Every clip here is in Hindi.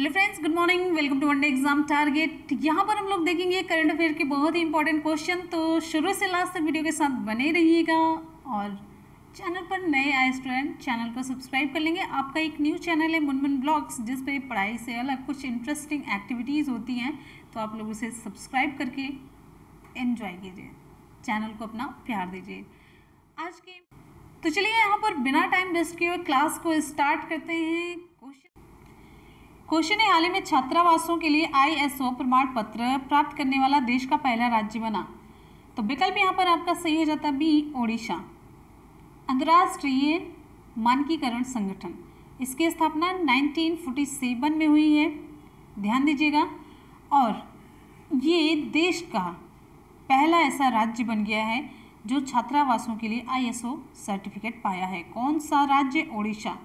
Hello friends good morning welcome to one day exam target यहाँ पर हम लोग देखेंगे करंट अफेयर के बहुत ही इंपॉर्टेंट क्वेश्चन तो शुरू से लास्ट तक वीडियो के साथ बने रहिएगा और चैनल पर नए आए स्टूडेंट चैनल को सब्सक्राइब कर लेंगे। आपका एक न्यू चैनल है मुनमुन ब्लॉग्स जिस पर पढ़ाई से अलग कुछ इंटरेस्टिंग एक्टिविटीज़ होती हैं तो आप लोग उसे सब्सक्राइब करके एंजॉय कीजिए। चैनल को अपना प्यार दीजिए। आज के तो चलिए यहाँ पर बिना टाइम वेस्ट किए क्लास को स्टार्ट करते हैं। क्वेश्चन है हाल ही में छात्रावासों के लिए आईएसओ प्रमाण पत्र प्राप्त करने वाला देश का पहला राज्य बना। तो विकल्प यहाँ पर आपका सही हो जाता बी, ओडिशा। अंतर्राष्ट्रीय मानकीकरण संगठन। इसकी स्थापना 1947 में हुई है। ध्यान दीजिएगा। और ये देश का पहला ऐसा राज्य बन गया है जो छात्रावासों के लिए आईएसओ सर्टिफिकेट पाया है। कौन सा राज्य? ओडिशा।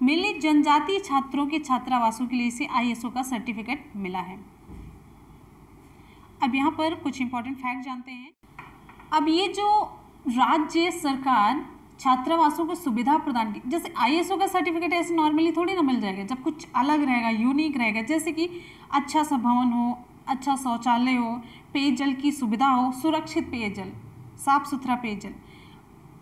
मेनली जनजातीय छात्रों के छात्रावासों के लिए इसे आईएसओ का सर्टिफिकेट मिला है। अब यहाँ पर कुछ इंपॉर्टेंट फैक्ट जानते हैं। अब ये जो राज्य सरकार छात्रावासों को सुविधा प्रदान की, जैसे आईएसओ का सर्टिफिकेट ऐसे नॉर्मली थोड़ी ना मिल जाएगा, जब कुछ अलग रहेगा यूनिक रहेगा, जैसे कि अच्छा सा भवन हो अच्छा शौचालय हो, पेयजल की सुविधा हो, सुरक्षित पेयजल, साफ़ सुथरा पेयजल।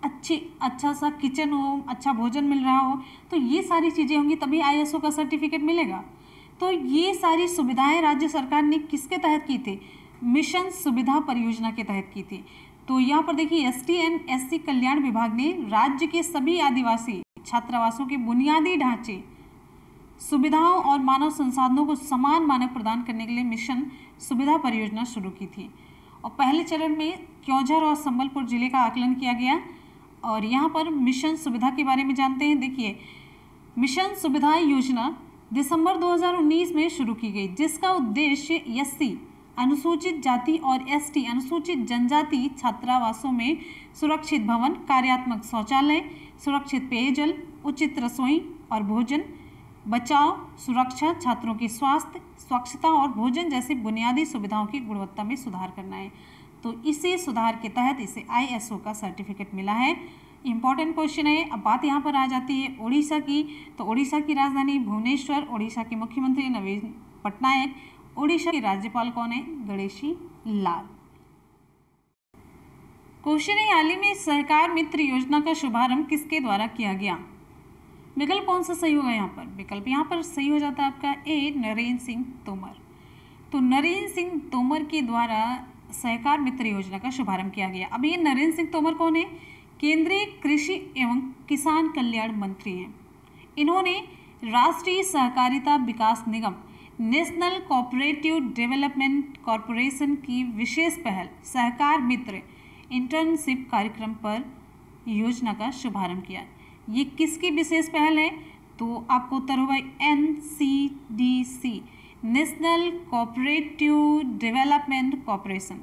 अच्छी अच्छा सा किचन हो अच्छा भोजन मिल रहा हो तो ये सारी चीज़ें होंगी, तभी आईएसओ का सर्टिफिकेट मिलेगा। तो ये सारी सुविधाएँ राज्य सरकार ने किसके तहत की थी? मिशन सुविधा परियोजना के तहत की थी। तो यहाँ पर देखिए एस टी एंड एस कल्याण विभाग ने राज्य के सभी आदिवासी छात्रावासों के बुनियादी ढांचे, सुविधाओं और मानव संसाधनों को समान मानक प्रदान करने के लिए मिशन सुविधा परियोजना शुरू की थी। और पहले चरण में क्योंझर और संबलपुर ज़िले का आकलन किया गया। और यहाँ पर मिशन सुविधा के बारे में जानते हैं। देखिए, मिशन सुविधा योजना दिसंबर 2019 में शुरू की गई, जिसका उद्देश्य एस अनुसूचित जाति और एसटी, अनुसूचित जनजाति छात्रावासों में सुरक्षित भवन, कार्यात्मक शौचालय, सुरक्षित पेयजल, उचित रसोई और भोजन, बचाव, सुरक्षा, छात्रों की स्वास्थ्य, स्वच्छता और भोजन जैसी बुनियादी सुविधाओं की गुणवत्ता में सुधार करना है। तो इसी सुधार के तहत इसे आईएसओ का सर्टिफिकेट मिला है। इंपॉर्टेंट क्वेश्चन है, अब बात यहाँ पर आ जाती है उड़ीसा की। तो उड़ीसा की राजधानी भुवनेश्वर उड़ीसा के मुख्यमंत्री नवीन पटनायक उड़ीसा के राज्यपाल कौन है? गणेशी लाल। क्वेश्चन है, हाल ही में सहकार मित्र योजना का शुभारंभ किसके द्वारा किया गया? विकल्प कौन सा सही होगा यहाँ पर? विकल्प यहाँ पर सही हो जाता है आपका ए, नरेंद्र सिंह तोमर। तो नरेंद्र सिंह तोमर के द्वारा सहकार मित्र योजना का शुभारंभ किया गया। अब ये नरेंद्र सिंह तोमर कौन है? केंद्रीय कृषि एवं किसान कल्याण मंत्री हैं। इन्होंने राष्ट्रीय सहकारिता विकास निगम, नेशनल कोऑपरेटिव डेवलपमेंट कॉरपोरेशन की विशेष पहल, सहकार मित्र इंटर्नशिप कार्यक्रम पर योजना का शुभारंभ किया। ये किसकी विशेष पहल है? तो आपको उत्तर होगा N C D C. National cooperative development corporation,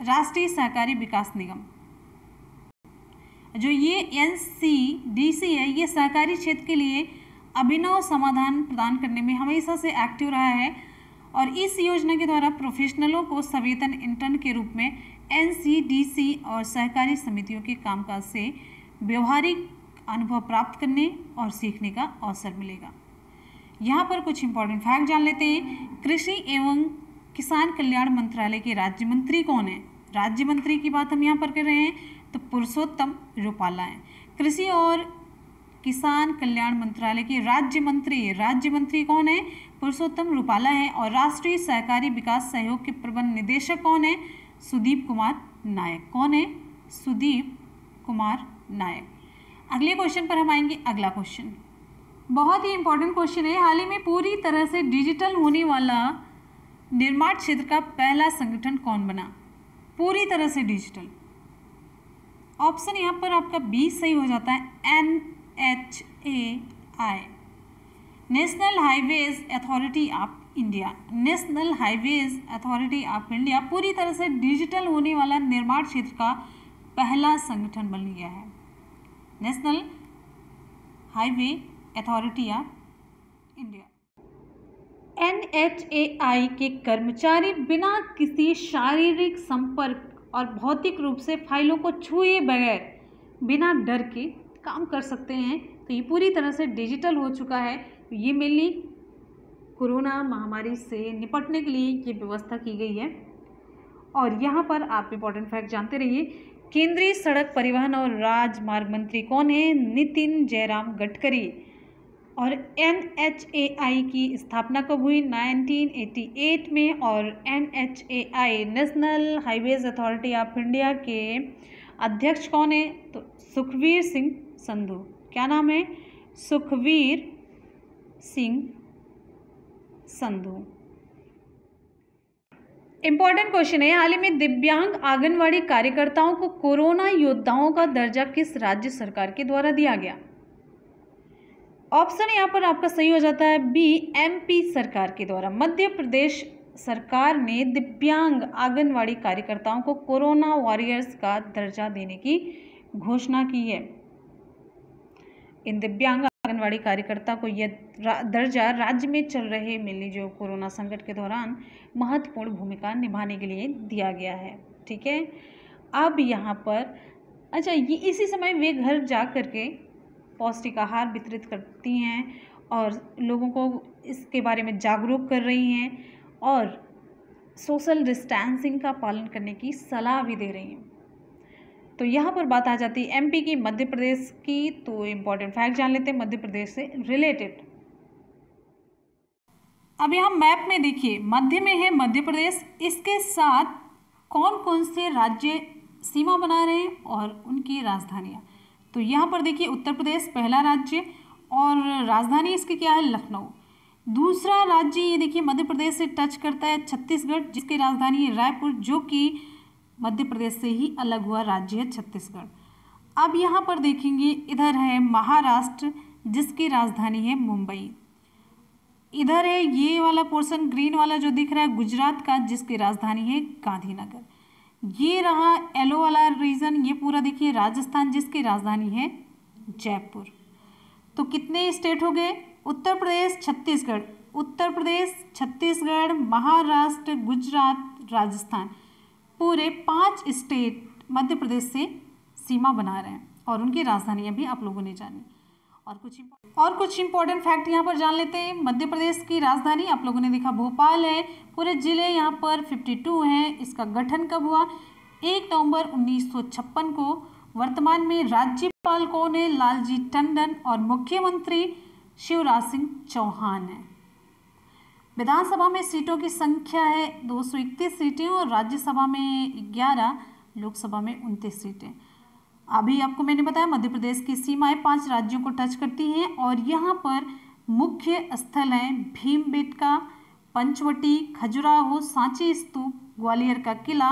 राष्ट्रीय सहकारी विकास निगम। जो ये एन सी डी सी है, ये सहकारी क्षेत्र के लिए अभिनव समाधान प्रदान करने में हमेशा से एक्टिव रहा है और इस योजना के द्वारा प्रोफेशनलों को सवेतन इंटर्न के रूप में एनसीडीसी और सहकारी समितियों के कामकाज से व्यवहारिक अनुभव प्राप्त करने और सीखने का अवसर मिलेगा। यहाँ पर कुछ इंपॉर्टेंट फैक्ट जान लेते हैं। कृषि एवं किसान कल्याण मंत्रालय के राज्य मंत्री कौन है? राज्य मंत्री की बात हम यहाँ पर कर रहे हैं तो पुरुषोत्तम रूपाला है। कृषि और किसान कल्याण मंत्रालय के राज्य मंत्री राज्य मंत्री कौन है? पुरुषोत्तम रूपाला है और राष्ट्रीय सहकारी विकास सहयोग के प्रबंध निदेशक कौन है? सुदीप कुमार नायक। कौन है? सुदीप कुमार नायक। अगले क्वेश्चन पर हम आएँगे, अगला क्वेश्चन बहुत ही इंपॉर्टेंट क्वेश्चन है। हाल ही में पूरी तरह से डिजिटल होने वाला निर्माण क्षेत्र का पहला संगठन कौन बना? पूरी तरह से डिजिटल ऑप्शन यहाँ पर आपका बी सही हो जाता है। N H A I national highways authority of India national highways authority of India पूरी तरह से डिजिटल होने वाला निर्माण क्षेत्र का पहला संगठन बन गया है। National highway authority of India NHAI के कर्मचारी बिना किसी शारीरिक संपर्क और भौतिक रूप से फाइलों को छुए बगैर, बिना डर के काम कर सकते हैं। तो ये पूरी तरह से डिजिटल हो चुका है। तो ये मेनली कोरोना महामारी से निपटने के लिए ये व्यवस्था की गई है। और यहाँ पर आप इम्पोर्टेंट फैक्ट जानते रहिए। केंद्रीय सड़क परिवहन और राजमार्ग मंत्री कौन है? नितिन जयराम गडकरी। और एन एच ए आई की स्थापना कब हुई? 1988 में और N H A I national highways authority of India के अध्यक्ष कौन है? तो सुखवीर सिंह संधू। क्या नाम है? सुखवीर सिंह संधू। इंपॉर्टेंट क्वेश्चन है। हाल ही में दिव्यांग आंगनवाड़ी कार्यकर्ताओं को कोरोना योद्धाओं का दर्जा किस राज्य सरकार के द्वारा दिया गया? ऑप्शन यहाँ पर आपका सही हो जाता है बी एमपी सरकार के द्वारा। मध्य प्रदेश सरकार ने दिव्यांग आंगनवाड़ी कार्यकर्ताओं को कोरोना वॉरियर्स का दर्जा देने की घोषणा की है। इन दिव्यांग आंगनवाड़ी कार्यकर्ता को यह दर्जा राज्य में चल रहे मिली जो कोरोना संकट के दौरान महत्वपूर्ण भूमिका निभाने के लिए दिया गया है। ठीक है? अब यहाँ पर अच्छा ये इसी समय वे घर जा कर के पौष्टिक आहार वितरित करती हैं और लोगों को इसके बारे में जागरूक कर रही हैं और सोशल डिस्टेंसिंग का पालन करने की सलाह भी दे रही हैं। तो यहाँ पर बात आ जाती है एमपी की मध्य प्रदेश की तो इम्पोर्टेंट फैक्ट जान लेते हैं, मध्य प्रदेश से रिलेटेड अब यहाँ मैप में देखिए, मध्य में है मध्य प्रदेश, इसके साथ कौन कौन से राज्य सीमा बना रहे हैं और उनकी राजधानियाँ। तो यहाँ पर देखिए उत्तर प्रदेश पहला राज्य और राजधानी इसकी क्या है? लखनऊ। दूसरा राज्य ये देखिए मध्य प्रदेश से टच करता है छत्तीसगढ़, जिसकी राजधानी है रायपुर, जो कि मध्य प्रदेश से ही अलग हुआ राज्य है छत्तीसगढ़। अब यहाँ पर देखेंगे इधर है महाराष्ट्र, जिसकी राजधानी है मुंबई। इधर है ये वाला पोर्शन ग्रीन वाला जो दिख रहा है, गुजरात का, जिसकी राजधानी है गांधीनगर। ये रहा येलो वाला रीजन ये पूरा देखिए राजस्थान जिसकी राजधानी है, जयपुर। तो कितने स्टेट हो गए? उत्तर प्रदेश, छत्तीसगढ़। उत्तर प्रदेश, छत्तीसगढ़, महाराष्ट्र, गुजरात, राजस्थान। पूरे पाँच स्टेट मध्य प्रदेश से सीमा बना रहे हैं और उनकी राजधानियाँ भी आप लोगों ने जानी। और कुछ और कुछ इंपॉर्टेंट फैक्ट यहाँ पर जान लेते हैं। मध्य प्रदेश की राजधानी, आप लोगों ने देखा भोपाल है, पूरे ज़िले यहाँ पर 52 हैं। इसका गठन कब हुआ? एक नवंबर 1956 को। वर्तमान में राज्यपाल कौन है? लालजी टंडन और मुख्यमंत्री शिवराज सिंह चौहान है। विधानसभा में सीटों की संख्या है दो सौ इकतीस सीटें और राज्यसभा में 11 लोकसभा में उनतीस सीटें। अभी आपको मैंने बताया मध्य प्रदेश की सीमाएँ पाँच राज्यों को टच करती हैं और यहाँ पर मुख्य स्थल हैं भीमबेटका पंचवटी, खजुराहो, सांची स्तूप, ग्वालियर का किला।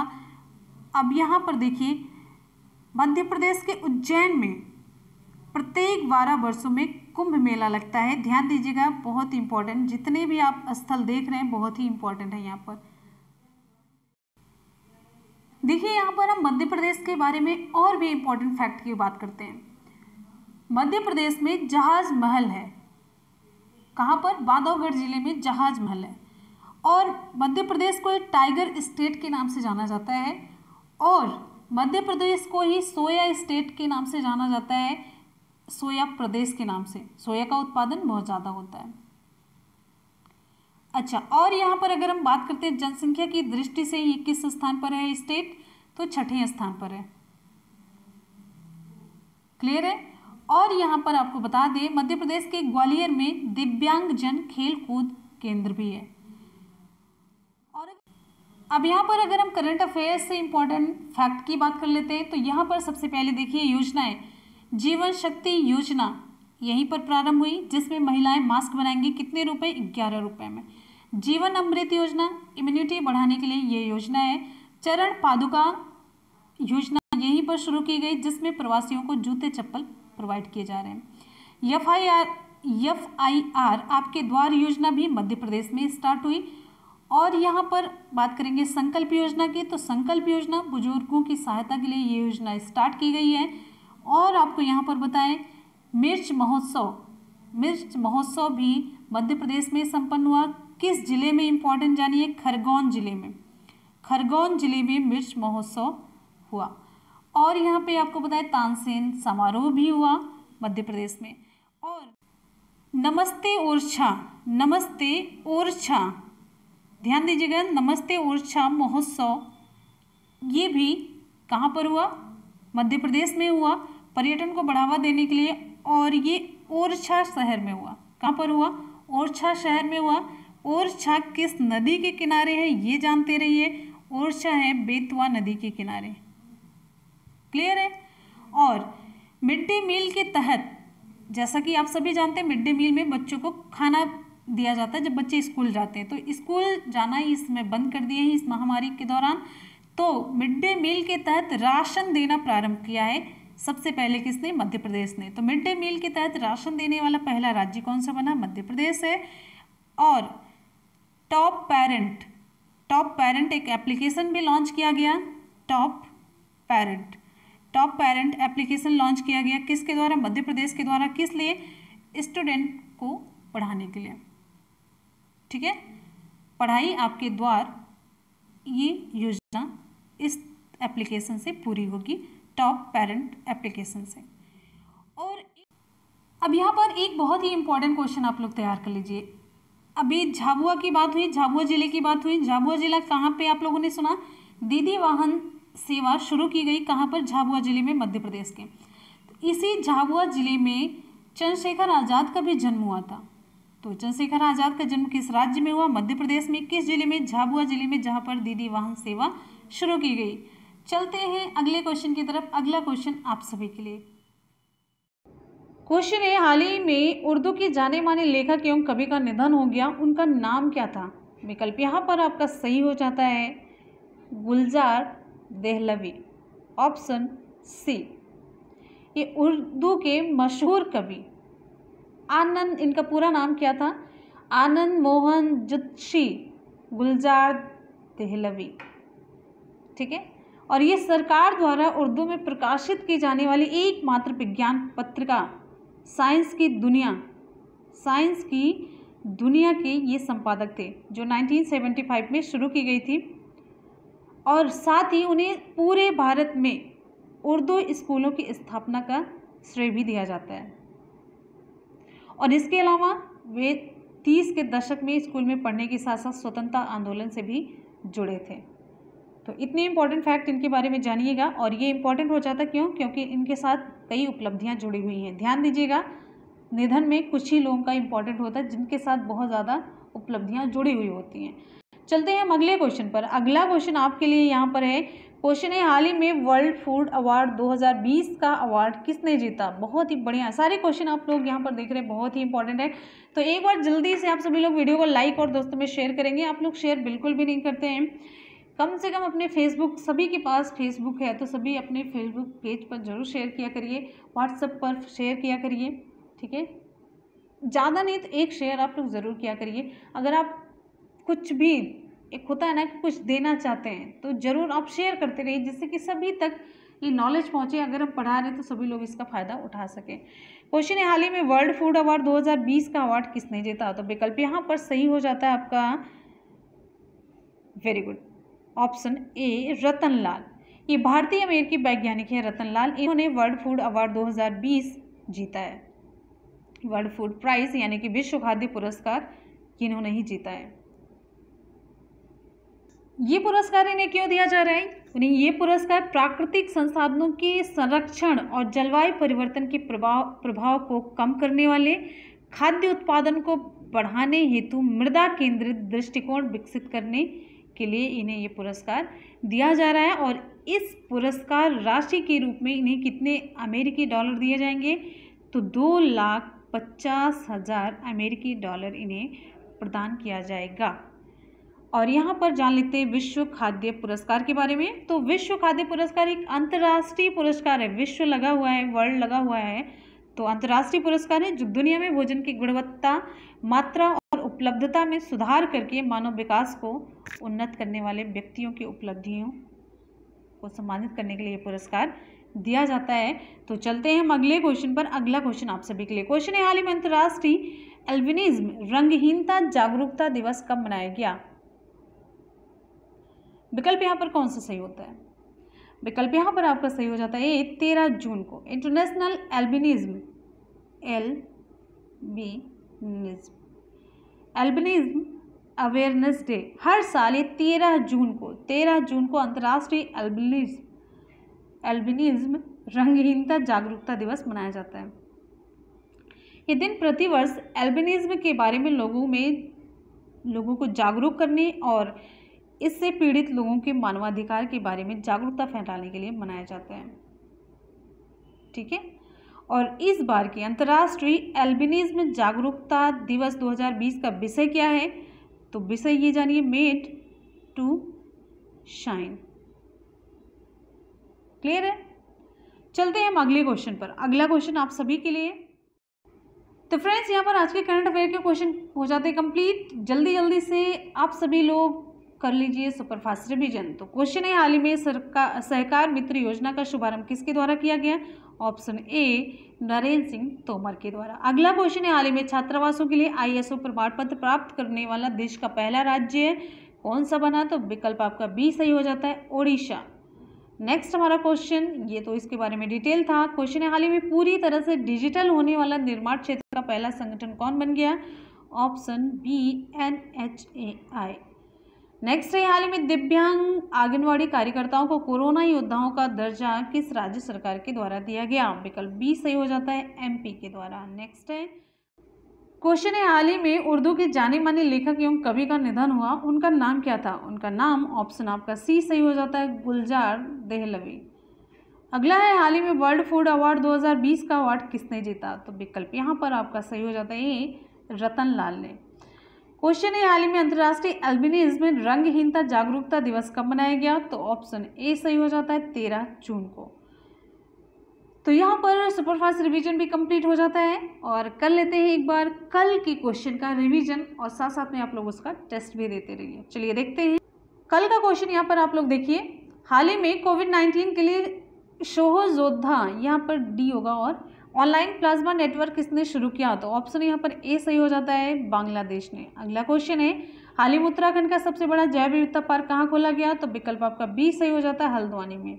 अब यहाँ पर देखिए, मध्य प्रदेश के उज्जैन में प्रत्येक बारह वर्षों में कुंभ मेला लगता है। ध्यान दीजिएगा, बहुत इंपॉर्टेंट जितने भी आप स्थल देख रहे हैं, बहुत ही इंपॉर्टेंट है यहाँ पर। देखिए, यहाँ पर हम मध्य प्रदेश के बारे में और भी इम्पोर्टेंट फैक्ट की बात करते हैं। मध्य प्रदेश में जहाज़ महल है। कहाँ पर? बांधवगढ़ ज़िले में जहाज़ महल है। और मध्य प्रदेश को एक टाइगर स्टेट के नाम से जाना जाता है और मध्य प्रदेश को ही सोया स्टेट के नाम से जाना जाता है, सोया प्रदेश के नाम से। सोया का उत्पादन बहुत ज़्यादा होता है। अच्छा और यहाँ पर अगर हम बात करते हैं जनसंख्या की दृष्टि से ये किस स्थान पर है स्टेट तो छठे स्थान पर है। क्लियर है? और यहाँ पर आपको बता दें, मध्य प्रदेश के ग्वालियर में दिव्यांग जन खेल कूद केंद्र भी है। और अब यहाँ पर अगर हम करंट अफेयर्स से इंपॉर्टेंट फैक्ट की बात कर लेते हैं तो यहाँ पर सबसे पहले देखिए योजनाएँ। जीवन शक्ति योजना यहीं पर प्रारंभ हुई, जिसमें महिलाएँ मास्क बनाएँगी कितने रुपए? ग्यारह रुपए में। जीवन अमृत योजना इम्यूनिटी बढ़ाने के लिए ये योजना है। चरण पादुका योजना यहीं पर शुरू की गई, जिसमें प्रवासियों को जूते चप्पल प्रोवाइड किए जा रहे हैं। F I R F I R आपके द्वार योजना भी मध्य प्रदेश में स्टार्ट हुई। और यहाँ पर बात करेंगे संकल्प योजना की तो संकल्प योजना बुज़ुर्गों की सहायता के लिए ये योजना स्टार्ट की गई है। और आपको यहाँ पर बताएँ मिर्च महोत्सव। मिर्च महोत्सव भी मध्य प्रदेश में संपन्न हुआ। किस ज़िले में इम्पोर्टेंट जानिए? खरगोन ज़िले में। खरगोन ज़िले में मिर्च महोत्सव हुआ। और यहाँ पे आपको बताएँ, तानसेन समारोह भी हुआ मध्य प्रदेश में। और नमस्ते ओरछा नमस्ते ओरछा। ध्यान दीजिएगा, नमस्ते ओरछा महोत्सव, ये भी कहाँ पर हुआ? मध्य प्रदेश में हुआ। पर्यटन को बढ़ावा देने के लिए और ये ओरछा शहर में हुआ। कहाँ पर हुआ? ओरछा शहर में हुआ। ओरछा किस नदी के किनारे है, ये जानते रहिए। ओरछा है बेतवा नदी के किनारे। क्लियर है? और मिड डे मील के तहत, जैसा कि आप सभी जानते हैं मिड डे मील में बच्चों को खाना दिया जाता है जब बच्चे स्कूल जाते हैं। तो स्कूल जाना ही इसमें बंद कर दिए हैं इस महामारी के दौरान। तो मिड डे मील के तहत राशन देना प्रारंभ किया है। सबसे पहले किसने? मध्य प्रदेश ने। तो मिड डे मील के तहत राशन देने वाला पहला राज्य कौन सा बना? मध्य प्रदेश है। और टॉप पेरेंट टॉप पेरेंट एक एप्लीकेशन भी लॉन्च किया गया। Top parent top parent application launch किया गया किसके द्वारा? मध्य प्रदेश के द्वारा। किस लिए? स्टूडेंट को पढ़ाने के लिए। ठीक है? पढ़ाई आपके द्वार, ये योजना इस एप्लीकेशन से पूरी होगी। टॉप पेरेंट एप्लीकेशन से। और अब यहाँ पर एक बहुत ही इंपॉर्टेंट क्वेश्चन आप लोग तैयार कर लीजिए। अभी झाबुआ की बात हुई, झाबुआ ज़िले की बात हुई, झाबुआ जिला कहाँ पे आप लोगों ने सुना? दीदी वाहन सेवा शुरू की गई कहाँ पर? झाबुआ ज़िले में मध्य प्रदेश के। तो इसी झाबुआ ज़िले में चंद्रशेखर आज़ाद का भी जन्म हुआ था। तो चंद्रशेखर आज़ाद का जन्म किस राज्य में हुआ? मध्य प्रदेश में। किस ज़िले में? झाबुआ ज़िले में जहाँ पर दीदी वाहन सेवा शुरू की गई। चलते हैं अगले क्वेश्चन की तरफ़। अगला क्वेश्चन आप सभी के लिए। क्वेश्चन है हाल ही में उर्दू के जाने माने लेखक एवं कवि का निधन हो गया। उनका नाम क्या था? विकल्प यहाँ पर आपका सही हो जाता है। गुलजार देहलवी। ऑप्शन सी ये उर्दू के मशहूर कवि। आनंद, इनका पूरा नाम क्या था? आनंद मोहन जुत्शी, गुलजार देहलवी। ठीक है? और ये सरकार द्वारा उर्दू में प्रकाशित की जाने वाली एकमात्र विज्ञान पत्रिका, साइंस की दुनिया, साइंस की दुनिया के ये संपादक थे, जो 1975 में शुरू की गई थी। और साथ ही उन्हें पूरे भारत में उर्दू स्कूलों की स्थापना का श्रेय भी दिया जाता है। और इसके अलावा वे तीस के दशक में स्कूल में पढ़ने के साथ साथ स्वतंत्रता आंदोलन से भी जुड़े थे। तो इतने इंपॉर्टेंट फैक्ट इनके बारे में जानिएगा और ये इंपॉर्टेंट हो जाता क्यों? क्योंकि इनके साथ कई उपलब्धियाँ जुड़ी हुई हैं। ध्यान दीजिएगा, निधन में कुछ ही लोगों का इंपॉर्टेंट होता है जिनके साथ बहुत ज़्यादा उपलब्धियाँ जुड़ी हुई होती हैं। चलते हैं हम अगले क्वेश्चन पर। अगला क्वेश्चन आपके लिए यहाँ पर है। क्वेश्चन है, हाल ही में वर्ल्ड फ़ूड अवार्ड 2020 का अवार्ड किसने जीता? बहुत ही बढ़िया। सारे क्वेश्चन आप लोग यहाँ पर देख रहे हैं, बहुत ही इंपॉर्टेंट है। तो एक बार जल्दी से आप सभी लोग वीडियो को लाइक और दोस्तों में शेयर करेंगे। आप लोग शेयर बिल्कुल भी नहीं करते हैं। कम से कम अपने फेसबुक सभी के पास फेसबुक है तो सभी अपने फेसबुक पेज पर ज़रूर शेयर किया करिए व्हाट्सएप पर शेयर किया करिए, ठीक है? ज़्यादा नहीं तो एक शेयर आप लोग ज़रूर किया करिए। अगर आप कुछ भी, एक होता है ना कि कुछ देना चाहते हैं तो ज़रूर आप शेयर करते रहिए, जिससे कि सभी तक ये नॉलेज पहुँचे, अगर हम पढ़ा रहे हैं तो सभी लोग इसका फ़ायदा उठा सकें। क्वेश्चन है, हाल ही में वर्ल्ड फ़ूड अवार्ड 2020 का अवार्ड किसने जीता? तो विकल्प यहाँ पर सही हो जाता है आपका। Very good option A, Ratanlal. ये भारतीय अमेरिकी वैज्ञानिक है, रतनलाल। इन्होंने वर्ल्ड फ़ूड अवार्ड 2020 जीता है। वर्ल्ड फ़ूड प्राइज, यानी कि विश्व खाद्य पुरस्कार, इन्होंने ही जीता है। ये पुरस्कार इन्हें क्यों दिया जा रहा है? उन्हें ये पुरस्कार प्राकृतिक संसाधनों के संरक्षण और जलवायु परिवर्तन के प्रभाव प्रभाव को कम करने वाले खाद्य उत्पादन को बढ़ाने हेतु मृदा केंद्रित दृष्टिकोण विकसित करने के लिए इन्हें ये पुरस्कार दिया जा रहा है और इस पुरस्कार राशि के रूप में इन्हें कितने अमेरिकी डॉलर दिए जाएँगे? तो दो लाख पचास हज़ार अमेरिकी डॉलर इन्हें प्रदान किया जाएगा। और यहाँ पर जान लेते हैं विश्व खाद्य पुरस्कार के बारे में। तो विश्व खाद्य पुरस्कार एक अंतर्राष्ट्रीय पुरस्कार है। विश्व लगा हुआ है, वर्ल्ड लगा हुआ है। तो अंतर्राष्ट्रीय पुरस्कार है जो दुनिया में भोजन की गुणवत्ता, मात्रा और उपलब्धता में सुधार करके मानव विकास को उन्नत करने वाले व्यक्तियों की उपलब्धियों को सम्मानित करने के लिए पुरस्कार दिया जाता है। तो चलते हैं हम अगले क्वेश्चन पर। अगला क्वेश्चन आप सभी के लिए। क्वेश्चन है, हाल ही में अंतर्राष्ट्रीय एल्बिनिज्म रंगहीनता जागरूकता दिवस कब मनाया गया? विकल्प यहाँ पर कौन सा सही होता है? विकल्प यहाँ पर आपका सही हो जाता है ये तेरह जून को। International albinism L B albinism awareness day हर साल ये तेरह जून को, तेरह जून को अंतर्राष्ट्रीय एल्बनिज्म एल्बिनिज्म रंगहीनता जागरूकता दिवस मनाया जाता है। ये दिन प्रतिवर्ष एल्बिनिज्म के बारे में लोगों में, लोगों को जागरूक करने और इससे पीड़ित लोगों के मानवाधिकार के बारे में जागरूकता फैलाने के लिए मनाया जाता है। ठीक है? और इस बार के अंतर्राष्ट्रीय एल्बिनिज्म जागरूकता दिवस 2020 का विषय क्या है? तो विषय ये जानिए मेड टू शाइन। क्लियर है? चलते हैं हम अगले क्वेश्चन पर। अगला क्वेश्चन आप सभी के लिए। तो फ्रेंड्स, यहाँ पर आज के करंट अफेयर के क्वेश्चन हो जाते हैं कंप्लीट। जल्दी जल्दी से आप सभी लोग कर लीजिए, सुपरफास्ट रिविजन। तो क्वेश्चन है, हाल ही में सरकार सहकार मित्र योजना का शुभारंभ किसके द्वारा किया गया? ऑप्शन ए, नरेंद्र सिंह तोमर के द्वारा। अगला क्वेश्चन है, हाल ही में छात्रावासों के लिए आईएसओ प्रमाण पत्र प्राप्त करने वाला देश का पहला राज्य है। कौन सा बना? तो विकल्प आपका बी सही हो जाता है, ओडिशा। नेक्स्ट हमारा क्वेश्चन, ये तो इसके बारे में डिटेल था। क्वेश्चन है, हाल ही में पूरी तरह से डिजिटल होने वाला निर्माण क्षेत्र का पहला संगठन कौन बन गया? Option B N H A I next है, हाल ही में दिव्यांग आंगनवाड़ी कार्यकर्ताओं को कोरोना योद्धाओं का दर्जा किस राज्य सरकार के द्वारा दिया गया? विकल्प बी सही हो जाता है एमपी के द्वारा। नेक्स्ट है। क्वेश्चन है, हाल ही में उर्दू के जाने माने लेखक एवं कवि का निधन हुआ, उनका नाम क्या था? उनका नाम ऑप्शन आपका सी सही हो जाता है, गुलजार देहलवी। अगला है, हाल ही में वर्ल्ड फ़ूड अवार्ड 2020 का अवार्ड किसने जीता? तो विकल्प यहाँ पर आपका सही हो जाता है ये रतन लाल ने। क्वेश्चन है, हाल ही में अंतर्राष्ट्रीय एल्बिनिज्म रंगहीनता जागरूकता दिवस कब मनाया गया? तो ऑप्शन ए सही हो जाता है तेरह जून को। तो यहाँ पर सुपरफास्ट रिवीजन भी कंप्लीट हो जाता है और कर लेते हैं एक बार कल के क्वेश्चन का रिवीजन और साथ साथ में आप लोग उसका टेस्ट भी देते रहिए। चलिए देखते हैं। कल का क्वेश्चन यहाँ पर आप लोग देखिए। हाल ही में कोविड नाइन्टीन के लिए शोह जोधा यहाँ पर डी होगा और ऑनलाइन प्लाज्मा नेटवर्क किसने शुरू किया? तो ऑप्शन यहाँ पर ए सही हो जाता है, बांग्लादेश ने। अगला क्वेश्चन है, हाल ही उत्तराखंड का सबसे बड़ा जैव विविधता पार्क कहाँ खोला गया? तो विकल्प आपका बी सही हो जाता है हल्द्वानी में।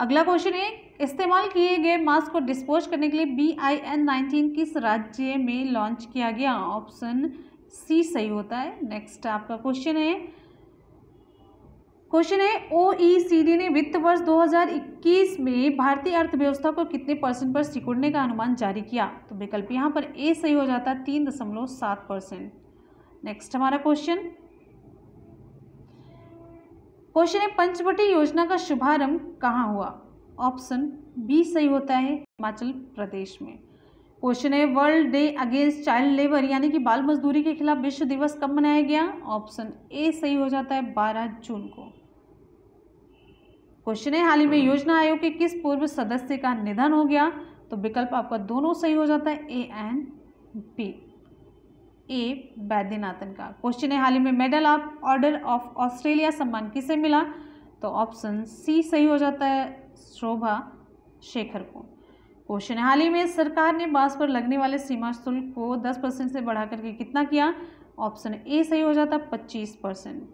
अगला क्वेश्चन है, इस्तेमाल किए गए मास्क को डिस्पोज करने के लिए बी आई एन नाइनटीन किस राज्य में लॉन्च किया गया? ऑप्शन सी सही होता है। नेक्स्ट आपका क्वेश्चन है क्वेश्चन है ओ e ने वित्त वर्ष 2021 में भारतीय अर्थव्यवस्था को कितने परसेंट पर सिकुड़ने का अनुमान जारी किया? तो विकल्प यहाँ पर ए सही हो जाता है तीन दशमलव सात परसेंट। नेक्स्ट हमारा क्वेश्चन क्वेश्चन है, पंचवटी योजना का शुभारंभ कहाँ हुआ? ऑप्शन बी सही होता है हिमाचल प्रदेश में। क्वेश्चन है world day against child labour यानी कि बाल मजदूरी के खिलाफ विश्व दिवस कब मनाया गया? ऑप्शन ए सही हो जाता है बारह जून को। क्वेश्चन है, हाल ही में योजना आयोग के किस पूर्व सदस्य का निधन हो गया? तो विकल्प आपका दोनों सही हो जाता है A and B A Vaidyanathan का क्वेश्चन है, हाल ही में medal of order of Australia सम्मान किसे मिला? तो ऑप्शन सी सही हो जाता है, शोभा शेखर को। क्वेश्चन है, हाल ही में सरकार ने बाँस पर लगने वाले सीमा शुल्क को 10 परसेंट से बढ़ा करके कितना किया? ऑप्शन ए सही हो जाता है, पच्चीस परसेंट।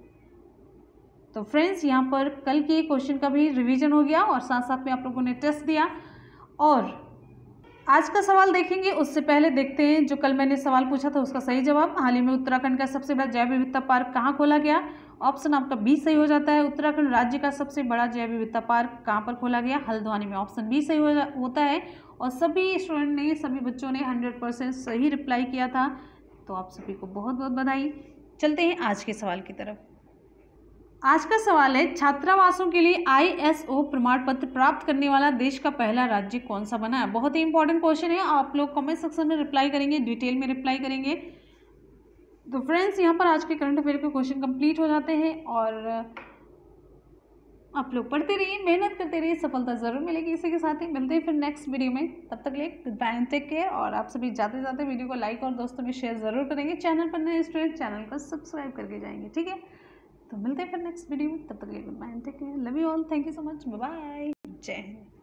तो फ्रेंड्स यहाँ पर कल के क्वेश्चन का भी रिवीजन हो गया और साथ साथ में आप लोगों ने टेस्ट दिया। और आज का सवाल देखेंगे, उससे पहले देखते हैं, जो कल मैंने सवाल पूछा था उसका सही जवाब। हाल ही में उत्तराखंड का सबसे बड़ा जैव विविधता पार्क कहाँ खोला गया? ऑप्शन आपका बी सही हो जाता है। उत्तराखंड राज्य का सबसे बड़ा जैव विविधता पार्क कहाँ पर खोला गया? हल्द्वानी में ऑप्शन बी सही हो होता है। और सभी स्टूडेंट ने, सभी बच्चों ने हंड्रेड परसेंट सही रिप्लाई किया था। तो आप सभी को बहुत बहुत बधाई। चलते हैं आज के सवाल की तरफ़। आज का सवाल है, छात्रावासों के लिए आईएसओ प्रमाण पत्र प्राप्त करने वाला देश का पहला राज्य कौन सा बना है? बहुत ही इंपॉर्टेंट क्वेश्चन है, आप लोग कमेंट सेक्शन में रिप्लाई करेंगे डिटेल में रिप्लाई करेंगे। तो फ्रेंड्स यहाँ पर आज के करंट अफेयर के क्वेश्चन कंप्लीट हो जाते हैं और आप लोग पढ़ते रहिए, मेहनत करते रहिए, सफलता ज़रूर मिलेगी इसी के साथ ही। मिलते हैं फिर नेक्स्ट वीडियो में। तब तक ले गुड बाय टेक केयर और आप सभी जाते जाते वीडियो को लाइक और दोस्तों में शेयर ज़रूर करेंगे। चैनल पर नए स्टूडेंट चैनल को सब्सक्राइब करके जाएँगे, ठीक है? तो मिलते हैं फिर नेक्स्ट वीडियो में, तब तक लिए good bye take care love you all thank you so much bye Jai Hind.